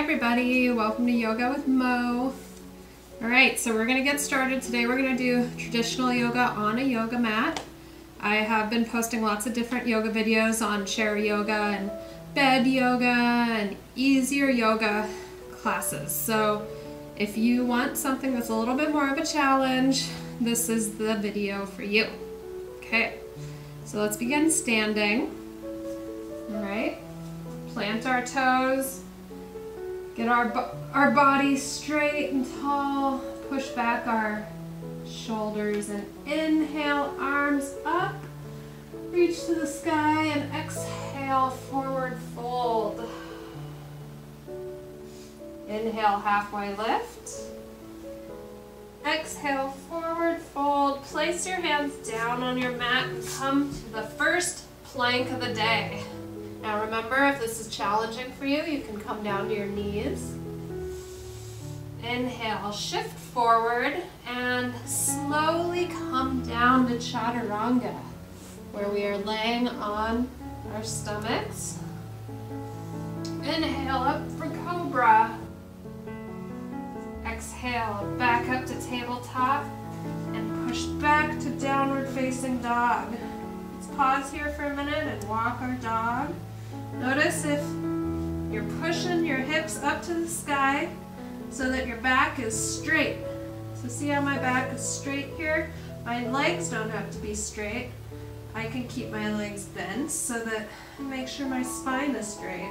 everybody, welcome to Yoga with Mo. All right, so we're gonna get started. Today we're gonna do traditional yoga on a yoga mat. I have been posting lots of different yoga videos on chair yoga and bed yoga and easier yoga classes. So if you want something that's a little bit more of a challenge, this is the video for you. Okay, so let's begin standing. All right, plant our toes, get our, our body straight and tall, push back our shoulders and inhale, arms up, reach to the sky and exhale, forward fold. Inhale, halfway lift. Exhale, forward fold. Place your hands down on your mat and come to the first plank of the day. Now remember, if this is challenging for you, you can come down to your knees. Inhale, shift forward and slowly come down to Chaturanga, where we are laying on our stomachs. Inhale up for Cobra. Exhale, back up to tabletop and push back to downward facing dog. Let's pause here for a minute and walk our dog. Notice if you're pushing your hips up to the sky so that your back is straight. So see how my back is straight here? My legs don't have to be straight. I can keep my legs bent so that make sure my spine is straight.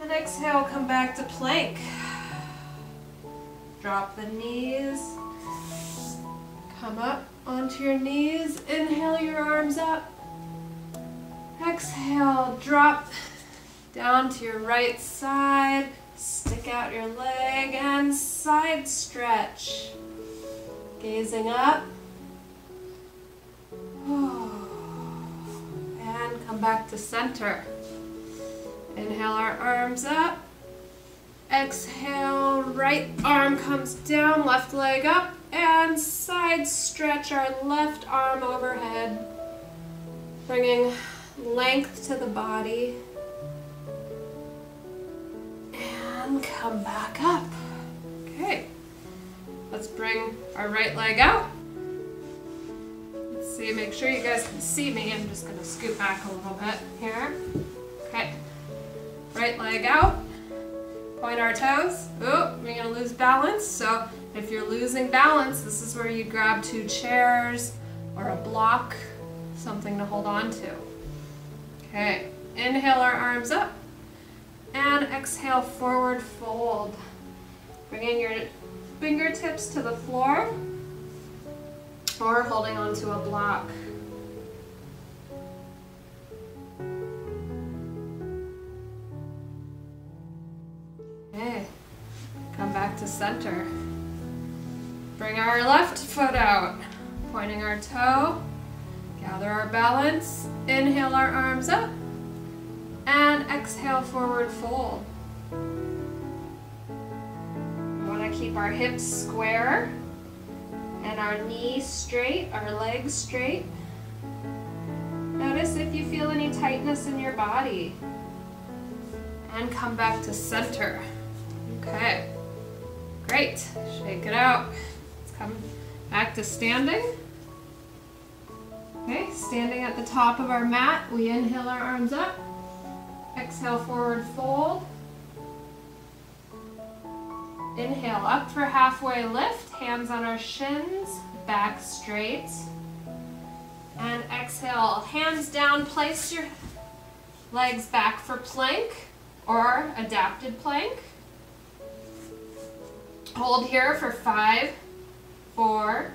And exhale, come back to plank. Drop the knees. Come up onto your knees. Inhale your arms up. Exhale, drop down to your right side. Stick out your leg and side stretch. Gazing up. And come back to center. Inhale our arms up. Exhale, right arm comes down, left leg up, and side stretch our left arm overhead. Bringing length to the body. And come back up. Okay. Let's bring our right leg out. Let's see, make sure you guys can see me. I'm just gonna scoot back a little bit here. Okay. Right leg out. Point our toes. Oh, we're gonna lose balance. So if you're losing balance, this is where you grab two chairs or a block, something to hold on to. Okay, inhale our arms up and exhale forward fold. Bringing your fingertips to the floor or holding onto a block. Okay, come back to center. Bring our left foot out, pointing our toe, gather our balance, inhale our arms up, and exhale forward fold. We want to keep our hips square and our knees straight, our legs straight. Notice if you feel any tightness in your body. And come back to center. Okay, great. Shake it out. Let's come back to standing. Okay, standing at the top of our mat, we inhale our arms up. Exhale, forward fold. Inhale, up for halfway lift, hands on our shins, back straight. And exhale, hands down, place your legs back for plank or adapted plank. Hold here for five, four,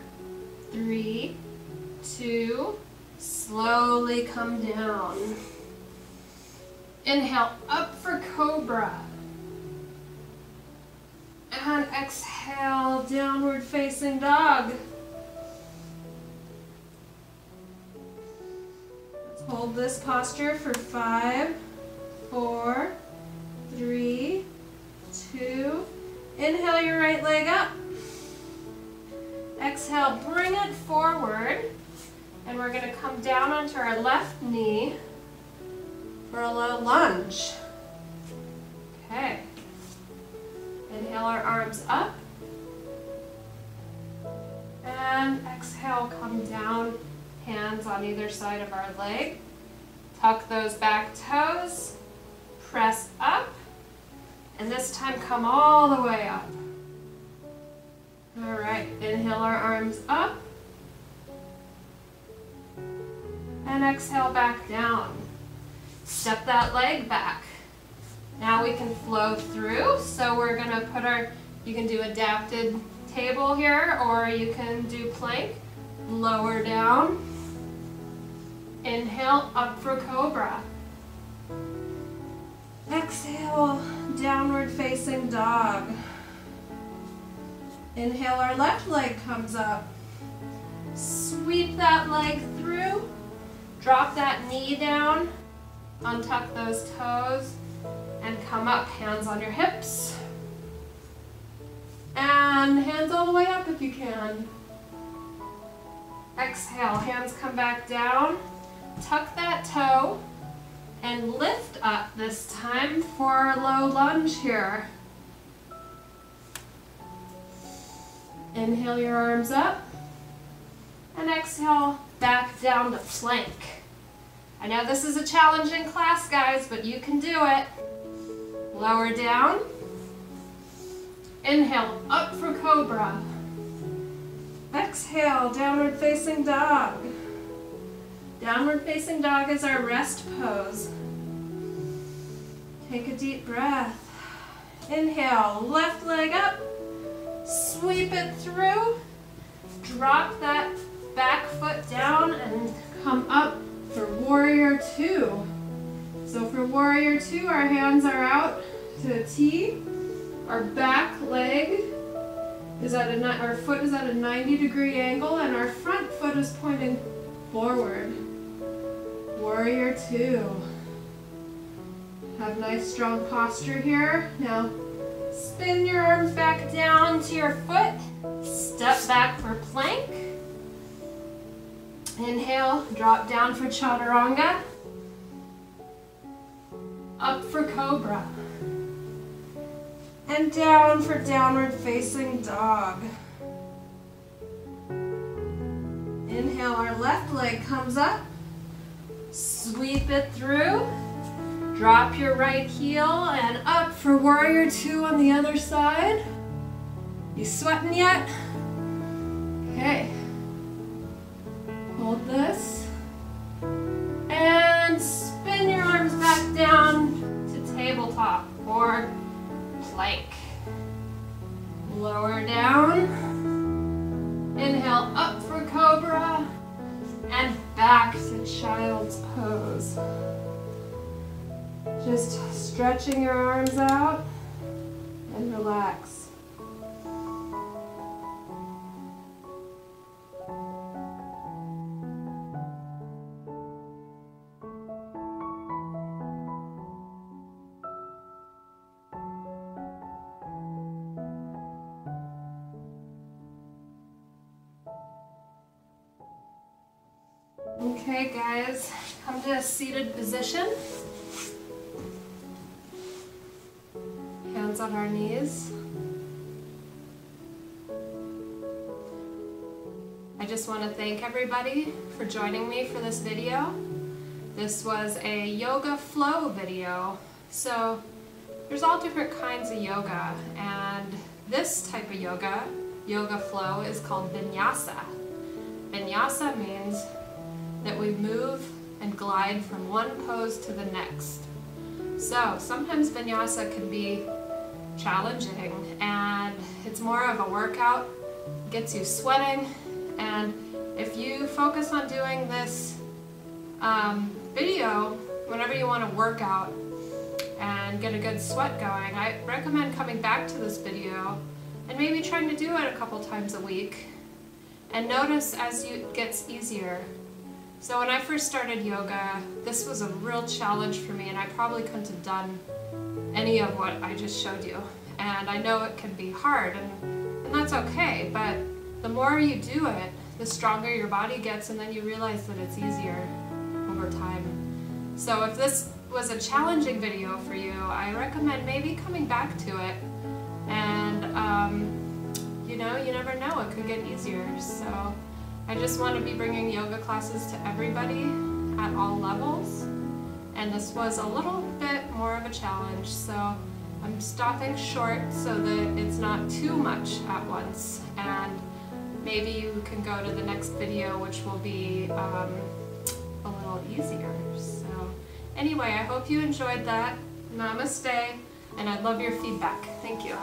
three, two, slowly come down. Inhale up for cobra. And exhale, downward facing dog. Hold this posture for five, four, three, two. Inhale your right leg up. Exhale, bring it forward. And we're going to come down onto our left knee for a low lunge. Okay. Inhale our arms up. And exhale, come down, hands on either side of our leg. Tuck those back toes, press up, and this time come all the way up. All right, inhale our arms up. And exhale back down. Step that leg back. Now we can flow through. So we're gonna put our, you can do adapted table here or you can do plank. Lower down. Inhale, up for cobra. Exhale, downward facing dog. Inhale, our left leg comes up. Sweep that leg through. Drop that knee down. Untuck those toes and come up, hands on your hips. And hands all the way up if you can. Exhale, hands come back down. Tuck that toe and lift up this time for a low lunge here. Inhale your arms up and exhale back down to plank. I know this is a challenging class, guys, but you can do it. Lower down. Inhale, up for cobra. Exhale, downward facing dog. Downward facing dog is our rest pose. Take a deep breath. Inhale, left leg up. Sweep it through. Drop that back foot down and come up for warrior two. So for warrior two, our hands are out to a T. Our back leg is at a, our foot is at a 90 degree angle and our front foot is pointing forward. Warrior two. Have nice strong posture here. Now spin your arms back down to your foot. Step back for plank. Inhale, drop down for chaturanga. Up for cobra. And down for downward facing dog. Inhale, our left leg comes up. Sweep it through. Drop your right heel and up for warrior two on the other side. You sweating yet? Back to child's pose. Just stretching your arms out and relax. Okay guys, come to a seated position. Hands on our knees. I just want to thank everybody for joining me for this video. This was a yoga flow video. So there's all different kinds of yoga and this type of yoga, yoga flow, is called vinyasa. Vinyasa means that we move and glide from one pose to the next. So sometimes vinyasa can be challenging and it's more of a workout, gets you sweating, and if you focus on doing this um, video whenever you want to work out and get a good sweat going, I recommend coming back to this video and maybe trying to do it a couple times a week. And notice as you, it gets easier so when I first started yoga, this was a real challenge for me and I probably couldn't have done any of what I just showed you. And I know it can be hard and, and that's okay, but the more you do it, the stronger your body gets and then you realize that it's easier over time. So if this was a challenging video for you, I recommend maybe coming back to it. And, um, you know, you never know, it could get easier. So I just want to be bringing yoga classes to everybody at all levels. And this was a little bit more of a challenge, so I'm stopping short so that it's not too much at once. And maybe you can go to the next video, which will be um, a little easier. So anyway, I hope you enjoyed that. Namaste, and I'd love your feedback. Thank you.